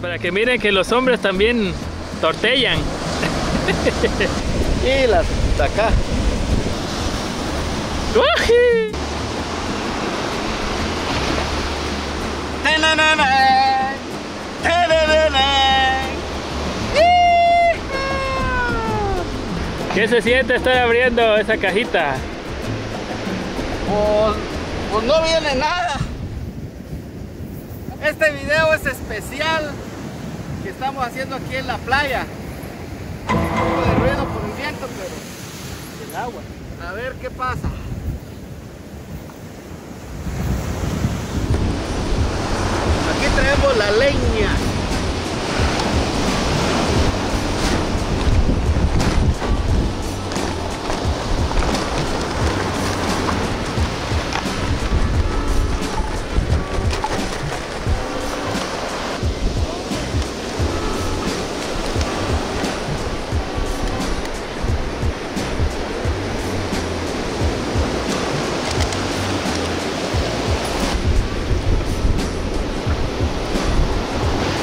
Para que miren que los hombres también tortellan. Y las de acá. ¿Qué se siente estar abriendo esa cajita? Pues, pues no viene nada. Este video es especial que estamos haciendo aquí en la playa. Un poco de ruido por el viento, pero el agua. A ver qué pasa. Aquí traemos la leña.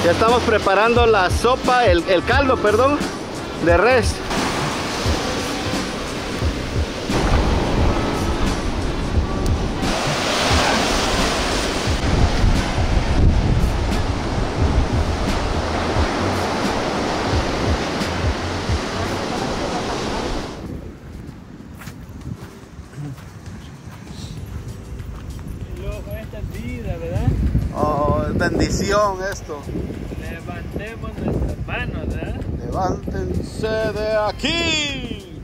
Ya estamos preparando la sopa, el, el caldo, perdón, de res. Bendición esto. Levantemos nuestras manos, ¿verdad? Levántense de aquí.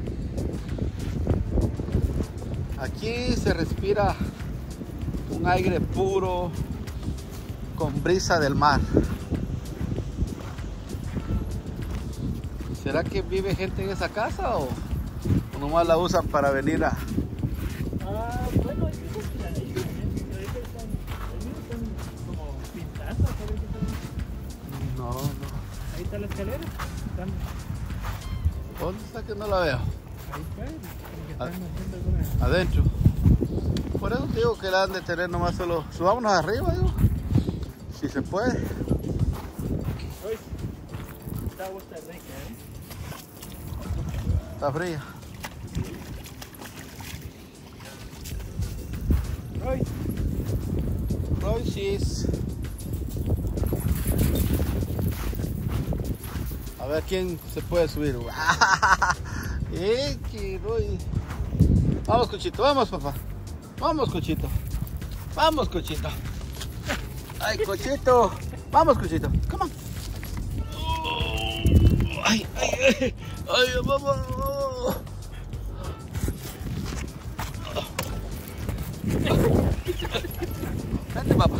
Aquí se respira un aire puro con brisa del mar. ¿Será que vive gente en esa casa o, o nomás la usan para venir a... Ah, está la escalera. ¿Dónde está que no la veo? ahí está, que Ah. están alguna... Adentro. Por eso digo que la han de tener nomás solo... Subámonos arriba, digo. Si se puede. Uy, esta agua está rica, ¿eh? Está fría. Uy, Royces. A ver quién se puede subir. Eh. Vamos, Cuchito, vamos, papá. Vamos, Cuchito. Vamos, Cuchito. Ay, Cuchito. Vamos, Cuchito. Come on. Ay, ay, ay. Ay, vamos. Vente, papá.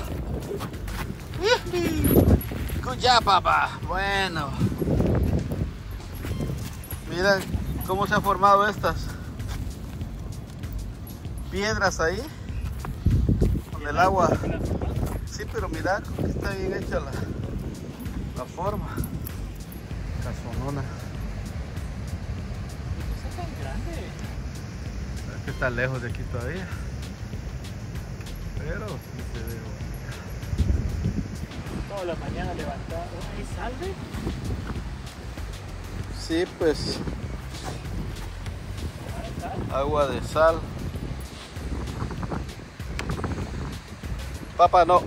Good job, papá. Bueno. Mira cómo se han formado estas piedras ahí. Con el agua. Sí, pero mira está bien hecha la, la forma. Casonona. está tan grande. Es que está lejos de aquí todavía. Pero sí se ve. Toda la mañana levantado. ¿Hay salve? Sí, pues. Agua de sal. Papá, no.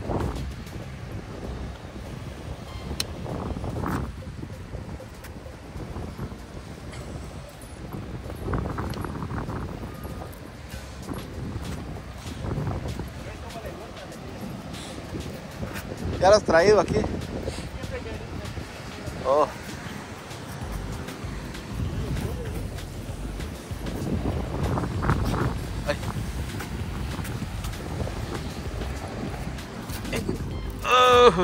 Ya lo traído aquí.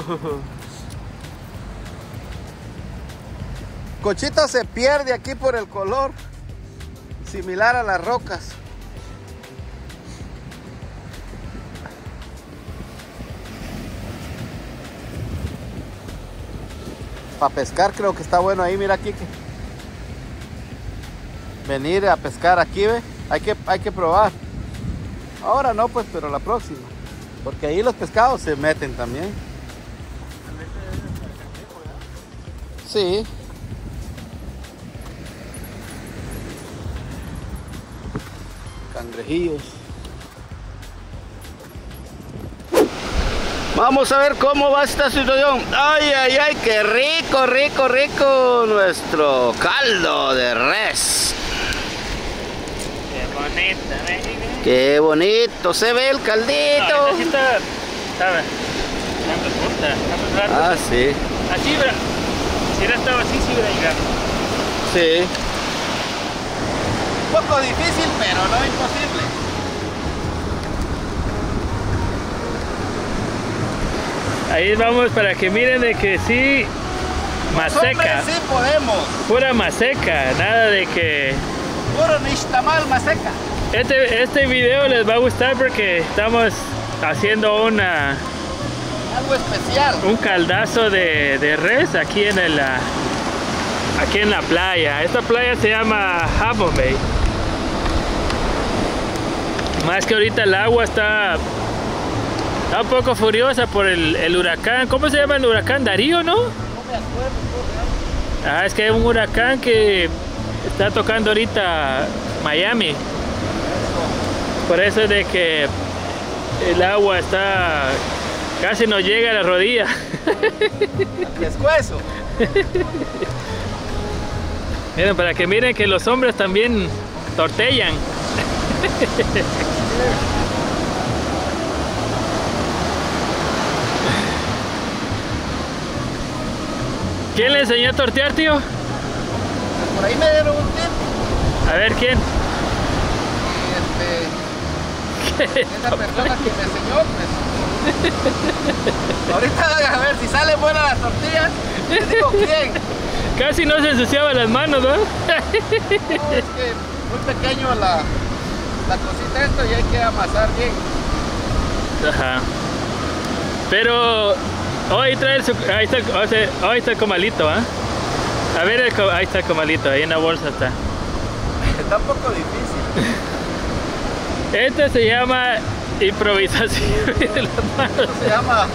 Cochito se pierde aquí por el color, similar a las rocas. Para pescar creo que está bueno ahí, mira aquí. Venir a pescar aquí, ve. Hay que, hay que probar. Ahora no, pues, pero la próxima. Porque ahí los pescados se meten también. Sí. Cangrejillos. Vamos a ver cómo va esta situación. Ay, ay, ay, qué rico, rico, rico nuestro caldo de res. Qué bonita, ¿eh? Qué bonito se ve el No, caldito. sí está, rato. Ah, sí, Así, ¿verdad? Si hubiera estado así, sí hubiera llegado. sí. Un poco difícil, pero no imposible. Ahí vamos para que miren de que sí, maseca, Hombres, sí podemos. pura maseca, nada de que... Puro nixtamal maseca. Este, este video les va a gustar porque estamos haciendo una, Algo especial. un caldazo de, de res aquí en el, ah, aquí en la playa. Esta playa se llama Habbo Bay. Más que ahorita el agua está, está un poco furiosa por el, el huracán. ¿Cómo se llama el huracán? Darío, ¿no? No me acuerdo. Ah, es que hay un huracán que está tocando ahorita Miami. Por eso es de que el agua está casi no llega a la rodilla. Pescuezo. Miren, para que miren que los hombres también tortellan. ¿Quién le enseñó a tortear, tío? Por ahí me dieron un tip. A ver, ¿quién? Y este, esa persona que me enseñó, pues. Ahorita a ver si salen buenas las tortillas. Digo quién. Casi no se ensuciaba las manos, ¿no? No, es que muy pequeño la, la cosita esto y hay que amasar bien. Ajá. Pero hoy trae el, su- ahí está, el- o sea, ahí está el comalito, ¿ah? A ver, el ahí está el comalito, ahí en la bolsa está. Está un poco difícil. Este se llama improvisación de las manos. Esto se llama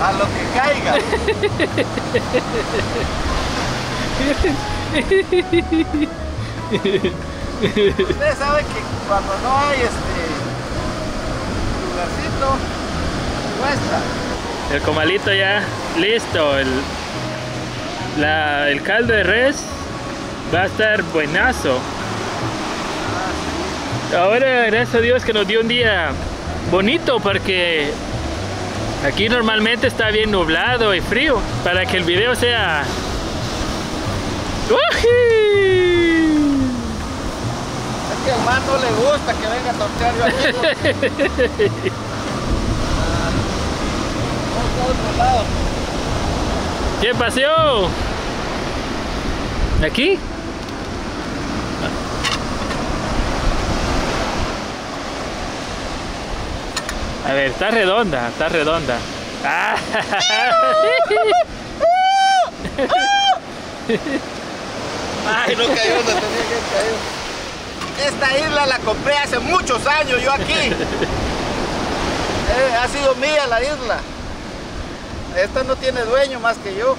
a lo que caiga. Ustedes saben que cuando no hay este lugarcito, cuesta. El comalito ya listo. El, la- el caldo de res va a estar buenazo. Ahora, gracias a Dios que nos dio un día bonito porque aquí normalmente está bien nublado y frío para que el video sea... ¡Ují! Es que al man no le gusta que venga a tortear yo aquí. ¿Qué pasó? ¿Aquí? A ver, está redonda, está redonda. Ah. Ay, no cayó donde tenía que caer. Esta isla la compré hace muchos años yo aquí. Eh, ha sido mía la isla. Esta no tiene dueño más que yo.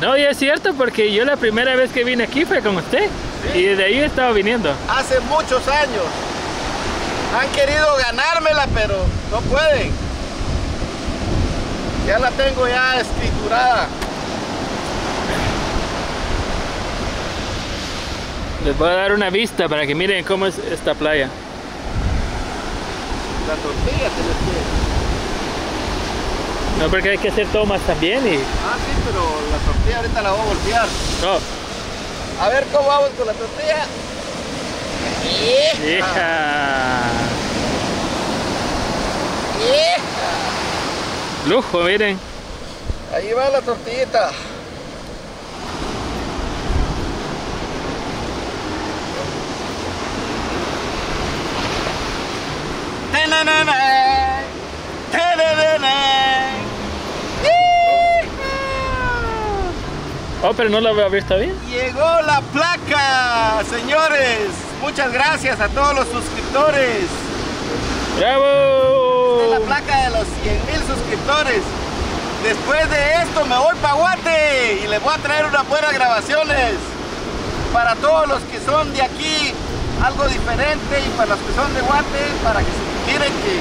No, y es cierto porque yo la primera vez que vine aquí fue con usted. Y desde ahí he estado viniendo. Hace muchos años. Han querido ganármela, pero no pueden. Ya la tengo ya escriturada. Les voy a dar una vista para que miren cómo es esta playa. La tortilla se les quiere. No, porque hay que hacer tomas también y... Ah, sí, pero la tortilla ahorita la voy a voltear. No, A ver cómo vamos con la tortilla. ¡Hija! hija. Lujo, miren. Ahí va la tortillita. Oh, pero no la veo abierta bien. Llegó la placa, señores. Muchas gracias a todos los suscriptores. Esta la placa de los 100 mil suscriptores. Después de esto me voy para Guate y les voy a traer unas buenas grabaciones para todos los que son de aquí, algo diferente y para los que son de Guate, para que se miren que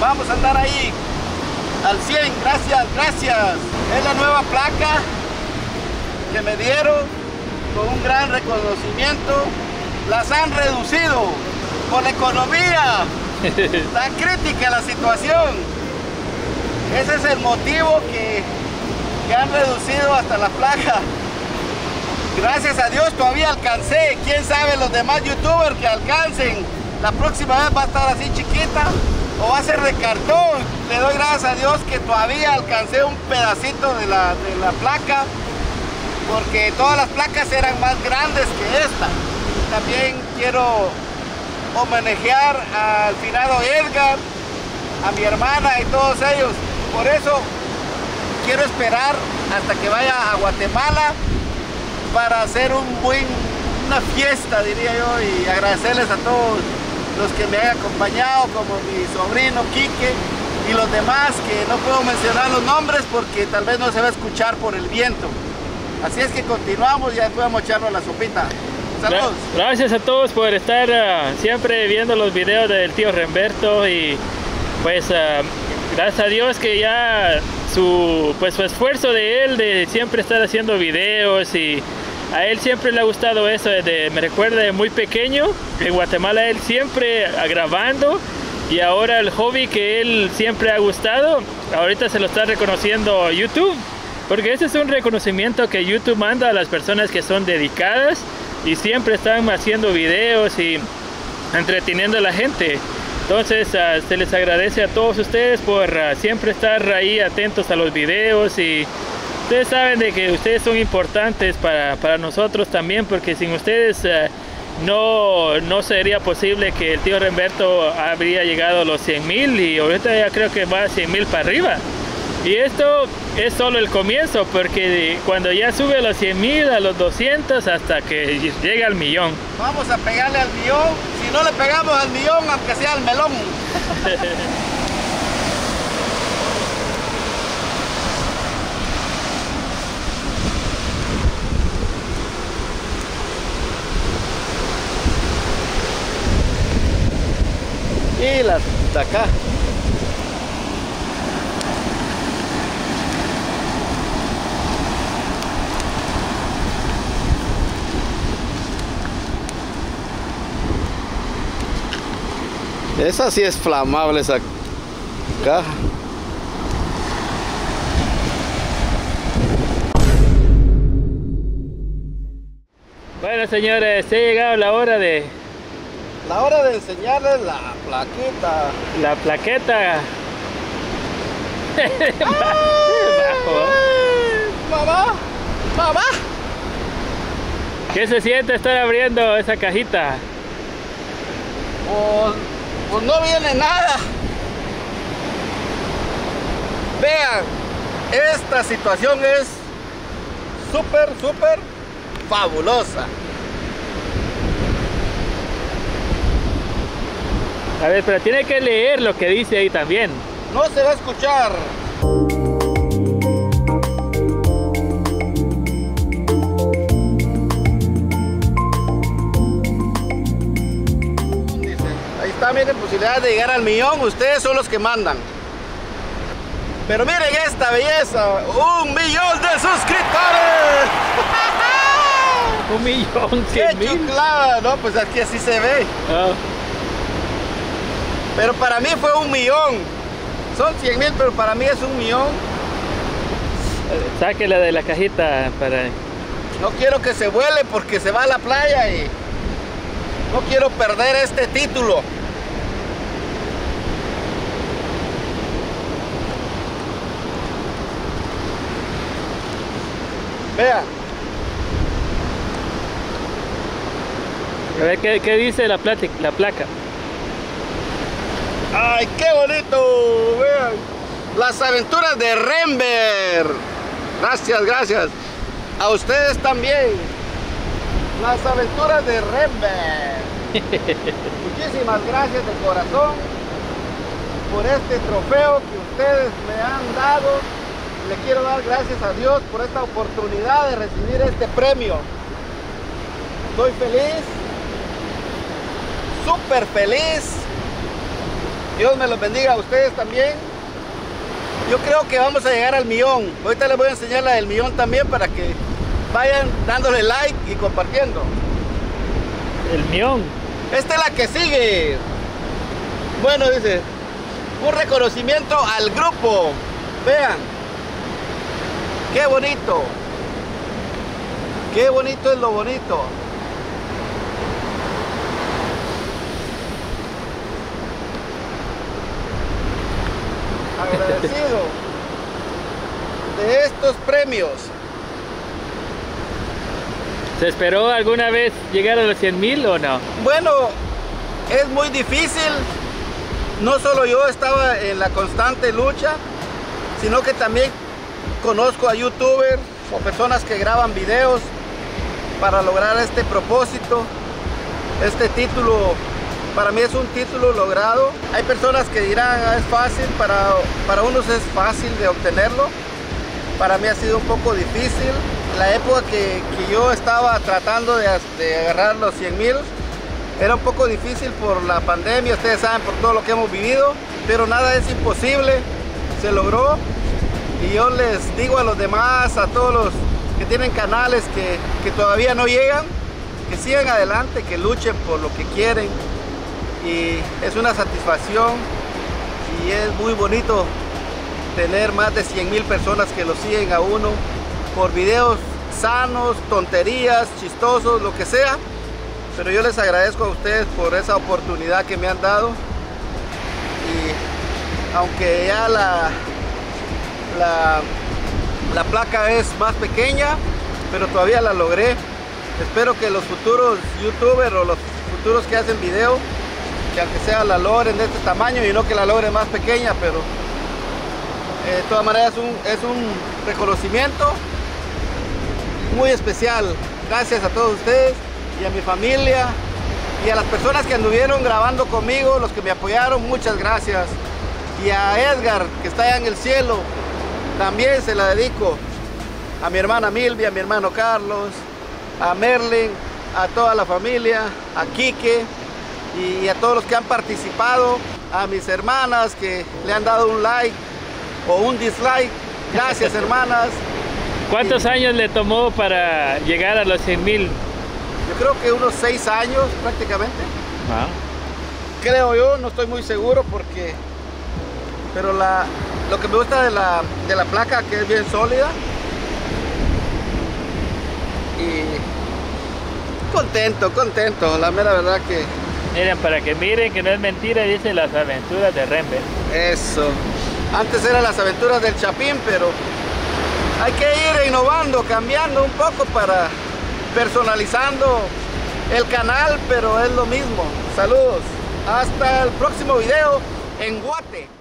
vamos a andar ahí al 100, gracias, gracias. Es la nueva placa que me dieron con un gran reconocimiento. Las han reducido por economía. Está crítica la situación. Ese es el motivo que, que han reducido hasta la placa. Gracias a Dios todavía alcancé. Quién sabe los demás youtubers que alcancen. La próxima vez va a estar así chiquita o va a ser de cartón. Le doy gracias a Dios que todavía alcancé un pedacito de la, de la placa porque todas las placas eran más grandes que esta. También quiero homenajear al finado Edgar, a mi hermana y todos ellos. Por eso quiero esperar hasta que vaya a Guatemala para hacer un buen, una fiesta, diría yo, y agradecerles a todos los que me han acompañado, como mi sobrino Quique y los demás, que no puedo mencionar los nombres porque tal vez no se va a escuchar por el viento. Así es que continuamos y ya podemos echarnos la sopita. Saludos. Gracias a todos por estar uh, siempre viendo los videos del tío Remberto y pues uh, gracias a Dios que ya su, pues, su esfuerzo de él de siempre estar haciendo videos y a él siempre le ha gustado eso, desde, me recuerda de muy pequeño, en Guatemala él siempre grabando y ahora el hobby que él siempre ha gustado, ahorita se lo está reconociendo YouTube, porque ese es un reconocimiento que YouTube manda a las personas que son dedicadas y siempre están haciendo videos y entreteniendo a la gente. Entonces uh, se les agradece a todos ustedes por uh, siempre estar ahí atentos a los videos y ustedes saben de que ustedes son importantes para, para nosotros también porque sin ustedes uh, no, no sería posible que el tío Remberto habría llegado a los 100 mil y ahorita ya creo que va a 100 mil para arriba. Y esto es solo el comienzo, porque cuando ya sube a los 100 mil, a los 200, hasta que llega al millón. Vamos a pegarle al millón. Si no le pegamos al millón, aunque sea al melón. y las de acá. Esa sí es flamable esa caja. Bueno señores, se ha llegado la hora de... La hora de enseñarles la plaqueta. La plaqueta. Mamá, mamá. ¿Qué se siente estar abriendo esa cajita? Pues, pues no viene nada. Vean, esta situación es súper, súper fabulosa. A ver, pero tiene que leer lo que dice ahí también. No se va a escuchar. Miren, posibilidad de llegar al millón. Ustedes son los que mandan. Pero miren esta belleza. Un millón de suscriptores. Un millón, ¡Qué cien mil. No, pues aquí así se ve. Ah, Pero para mí fue un millón. Son 100 mil, pero para mí es un millón. sáquela de la cajita para... No quiero que se vuele porque se va a la playa y no quiero perder este título. Vean, A ver, ¿qué, qué dice la, la placa? ¡ay, qué bonito! Vean, las aventuras de Rember. Gracias, gracias. A ustedes también. Las aventuras de Rember. Muchísimas gracias de corazón. por este trofeo que ustedes me han dado. Le quiero dar gracias a Dios por esta oportunidad de recibir este premio. Estoy feliz, súper feliz. Dios me los bendiga a ustedes también. Yo creo que vamos a llegar al millón. Ahorita les voy a enseñar la del millón también para que vayan dándole like y compartiendo. El millón. Esta es la que sigue. Bueno, dice, un reconocimiento al grupo. Vean. Qué bonito. Qué bonito es lo bonito. Agradecido de estos premios. ¿Se esperó alguna vez llegar a los 100 mil o no? Bueno, es muy difícil. No solo yo estaba en la constante lucha, sino que también conozco a youtubers o personas que graban videos para lograr este propósito. Este título para mí es un título logrado. Hay personas que dirán ah, es fácil, para, para unos es fácil de obtenerlo. Para mí ha sido un poco difícil. La época que, yo estaba tratando de, de agarrar los 100 mil era un poco difícil por la pandemia, ustedes saben por todo lo que hemos vivido, pero nada es imposible, se logró. Y yo les digo a los demás, a todos los que tienen canales que, que todavía no llegan, que sigan adelante, que luchen por lo que quieren, y es una satisfacción y es muy bonito tener más de 100 mil personas que lo siguen a uno por videos sanos, tonterías, chistosos, lo que sea. Pero yo les agradezco a ustedes por esa oportunidad que me han dado. Y aunque ya la, la, la placa es más pequeña, pero todavía la logré. Espero que los futuros youtubers o los futuros que hacen videos que aunque sea la logren de este tamaño y no que la logren más pequeña, pero eh, de todas maneras es un, es un reconocimiento muy especial. Gracias a todos ustedes y a mi familia y a las personas que anduvieron grabando conmigo, los que me apoyaron, muchas gracias. Y a Edgar, que está allá en el cielo, también se la dedico. A mi hermana Milvia, a mi hermano Carlos, a Merlin, a toda la familia, a Quique, y a todos los que han participado, a mis hermanas que le han dado un like o un dislike. Gracias hermanas. ¿Cuántos años le tomó para llegar a los 100 mil? Yo creo que unos 6 años prácticamente. Ah. Creo yo, no estoy muy seguro porque... Pero la, lo que me gusta de la, de la placa que es bien sólida. Y contento, contento. La mera verdad que Miren, para que miren que no es mentira, dice las aventuras de Rembe. Eso. Antes eran las aventuras del Chapín, pero hay que ir innovando, cambiando un poco para personalizando el canal, pero es lo mismo. Saludos. Hasta el próximo video en Guate.